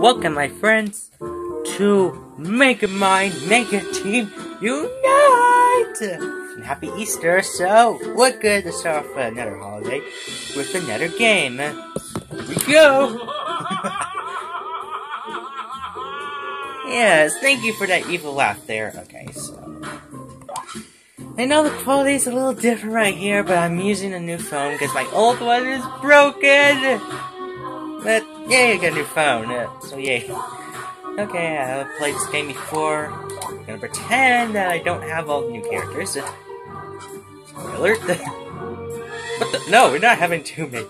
welcome my friends to Mega Mind Mega Team Unite! And happy Easter, so we're good to start off another holiday with another game. Here we go! yes, thank you for that evil laugh there. Okay, so. I know the quality is a little different right here, but I'm using a new phone because my old one is broken! But, yay, I got a new phone, uh, so yay. Okay, I've played this game before. I'm gonna pretend that I don't have all the new characters. Spoiler. what the? No, we're not having too many.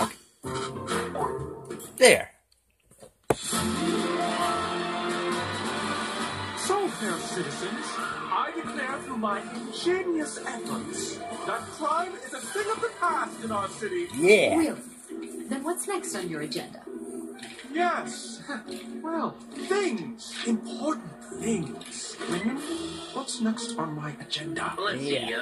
Okay. There. So, fair citizens, I declare through my ingenious efforts that crime is a thing of the past in our city. Yeah. Really? Then what's next on your agenda? Yes. Well, things. Important things. What's next on my agenda? Let's Yeah. see, uh,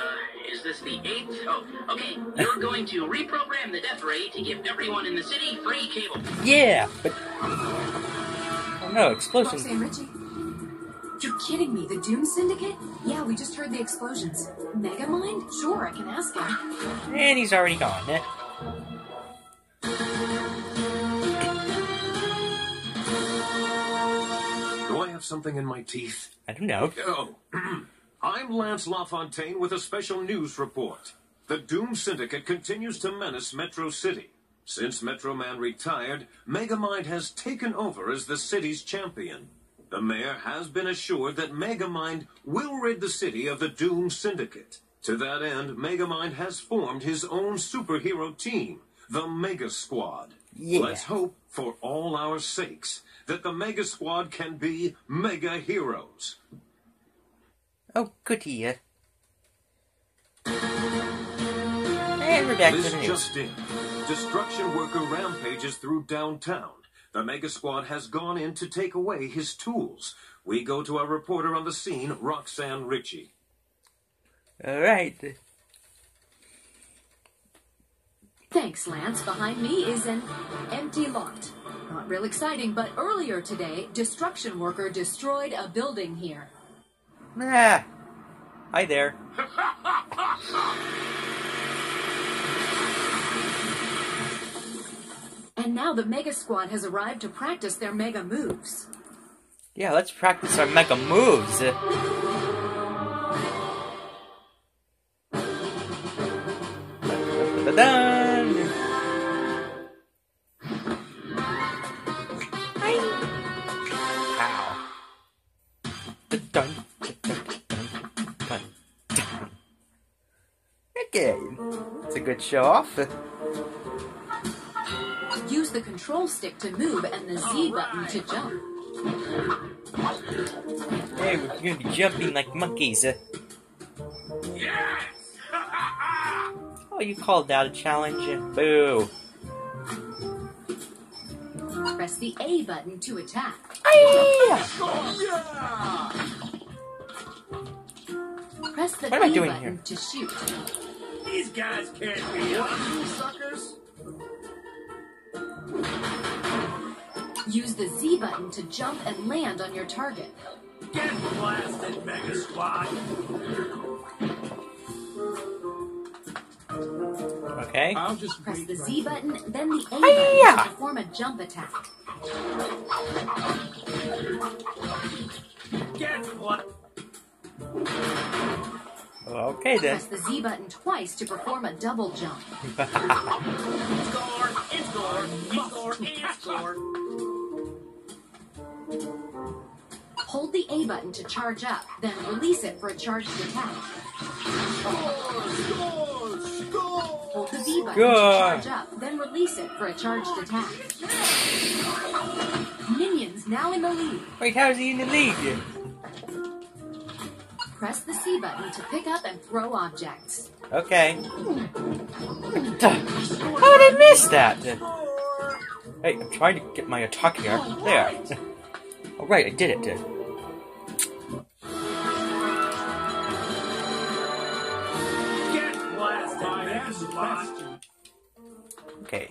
is this the eighth? Oh, okay. You're going to reprogram the death ray to give everyone in the city free cable. Yeah, but. Oh no, explosion. Roxanne Ritchie? You're kidding me. The Doom Syndicate? Yeah, we just heard the explosions. Megamind? Sure, I can ask him. And he's already gone. Eh? Do I have something in my teeth? I don't know. Oh, I'm Lance LaFontaine with a special news report. The Doom Syndicate continues to menace Metro City. Since Metro Man retired, Megamind has taken over as the city's champion. The mayor has been assured that Megamind will rid the city of the Doom Syndicate. To that end, Megamind has formed his own superhero team, the Mega Squad. Yeah. Let's hope, for all our sakes, that the Mega Squad can be mega heroes. Oh, goody. eh? And we're back to This the news. just in. Destruction worker rampages through downtown. The Mega Squad has gone in to take away his tools. We go to our reporter on the scene, Roxanne Ritchie. Alright. Thanks, Lance. Behind me is an empty lot. Not real exciting, but earlier today, Destruction Worker destroyed a building here. Ah. Hi there. And now the Mega Squad has arrived to practice their mega moves. Yeah, let's practice our mega moves. Show off. Use the control stick to move and the Z button to jump. Hey, we're gonna be jumping like monkeys. Uh. Yes! Oh, you called that a challenge? Uh, boo. Press the A button to attack. Aye! yeah! Press the What am I doing here? to shoot. These guys can't be us, you suckers! Use the Z button to jump and land on your target. Get blasted, Mega Squad! Okay. I'll just Press wait the right Z button, then the A button to perform a jump attack. Okay then. Press the Z button twice to perform a double jump. Score! It's score! It's score! It's score! Hold the A button to charge up, then release it for a charged attack. Score! Score! Hold the B button Good. to charge up, then release it for a charged attack. Minions now in the lead. Wait, how's he in the lead? Press the C button to pick up and throw objects. Okay. How did I miss that? Hey, I'm trying to get my attack here. There. Oh, right, I did it. Get blasted, Okay.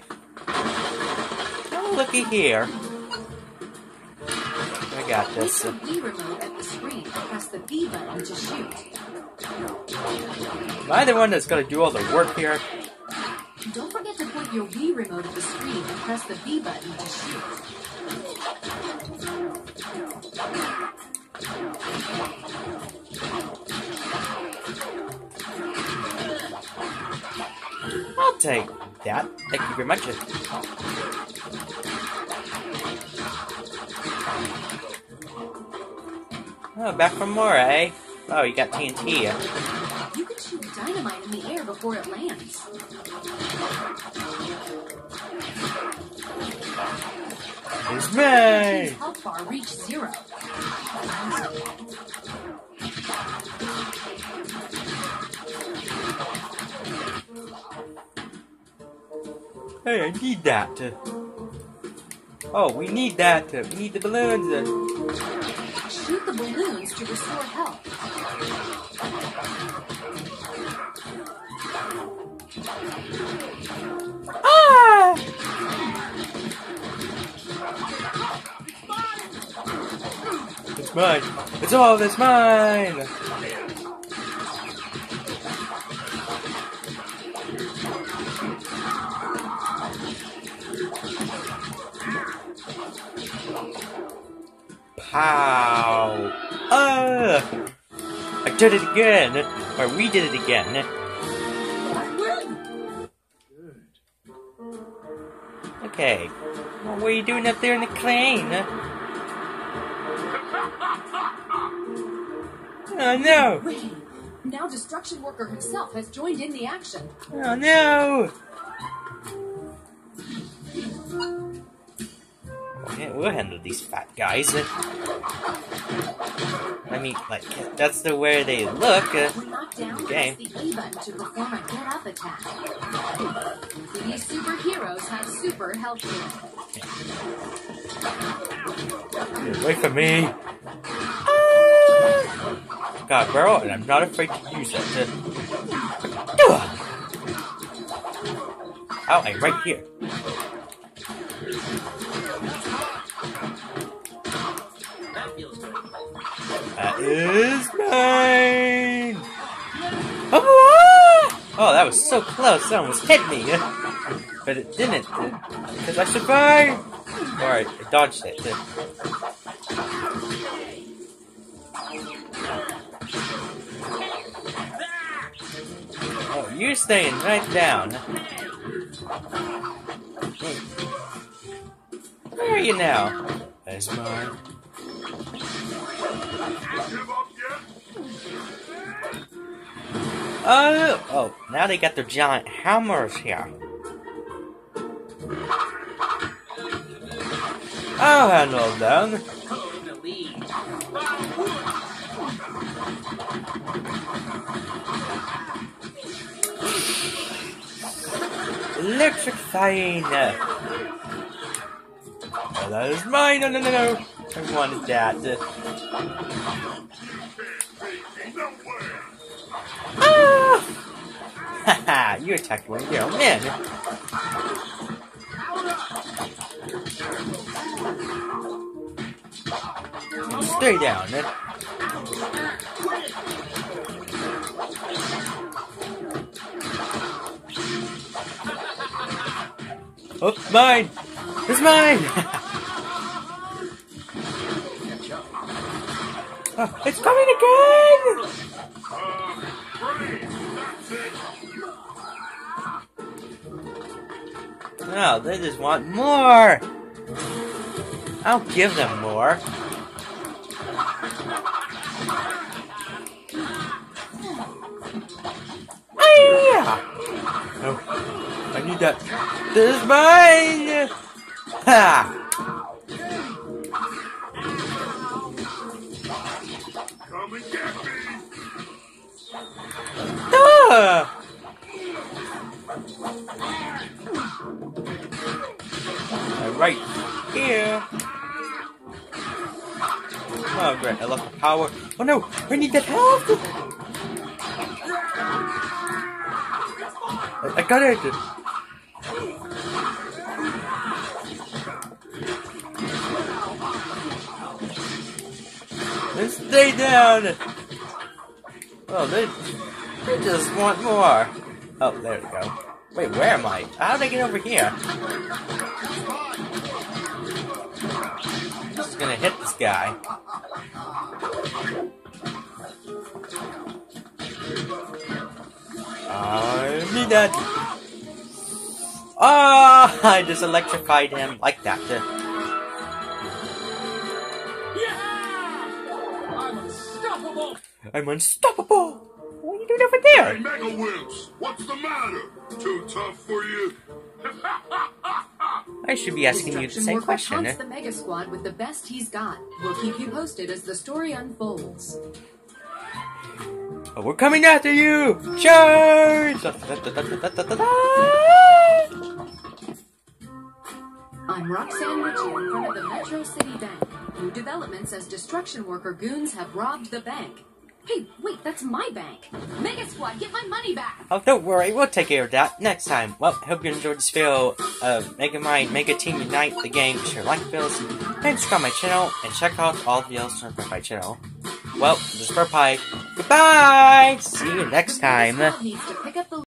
Oh, looky here. I got this. The Wii remote at the screen and press the B button to shoot. Am I the one that's gonna do all the work here? Don't forget to point your Wii remote at the screen and press the B button to shoot. I'll take that. Thank you very much. Oh, back for more, eh? Oh, you got TNT. You can shoot dynamite in the air before it lands. It's me! health bar reached zero. Hey, I need that. Oh, we need that. We need the balloons. Shoot the balloons to restore health. Ah! It's mine. It's all that's mine. Pow! Ah! I did it again, or we did it again. Okay. Well, what are you doing up there in the crane? Oh no! Rain. Now Destruction Worker himself has joined in the action. Oh no! We'll handle these fat guys. I mean, like, that's the way they look. Uh, When knocked down, Okay. press the E to perform a get up attack. These superheroes have super health care. Get away from me! Got a barrel, and I'm not afraid to use it. Uh, Oh, I'm right here. That feels good. That is mine! Oh, oh, that was so close. That almost hit me. But it didn't. Because I survived. Alright, I dodged it. Oh, you're staying right down. Hey. Where are you now? That's mine. Oh, oh, now they got their giant hammers here. I'll handle them. Oh. Electrifying. Oh, that is mine. No, no, no, no. I wanted that. Ah! Haha, you attacked one own men. Stay down. Oh, mine! It's mine! it's coming again! No, they just want more! I'll give them more. Oh, I need that. This is mine! Ha! Yeah. Right here. Oh great, I lost the power. Oh no, I need that help! I, I got it! stay down! Oh, they they just want more. Oh, there we go. Wait, where am I? How did I get over here? Just gonna hit this guy. I need that. Ah, I just electrified him like that. I'm unstoppable! I'm unstoppable. There? Hey, Mega Wimps, what's the matter? Too tough for you? I should be asking you the same question. taunts the Mega Squad with the best he's got. We'll keep you posted as the story unfolds. Oh, we're coming after you! Charge! I'm Roxanne Ritchie in front of the Metro City Bank. New developments as destruction worker goons have robbed the bank. Hey, wait, that's my bank. Mega Squad, get my money back! Oh, don't worry, we'll take care of that next time. Well, hope you enjoyed this video of Mega Mind Mega Team Unite, the game. Share, like, bills, and subscribe my channel, and check out all the videos on my channel. Well, this is Pie. Goodbye! See you next time.